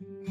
you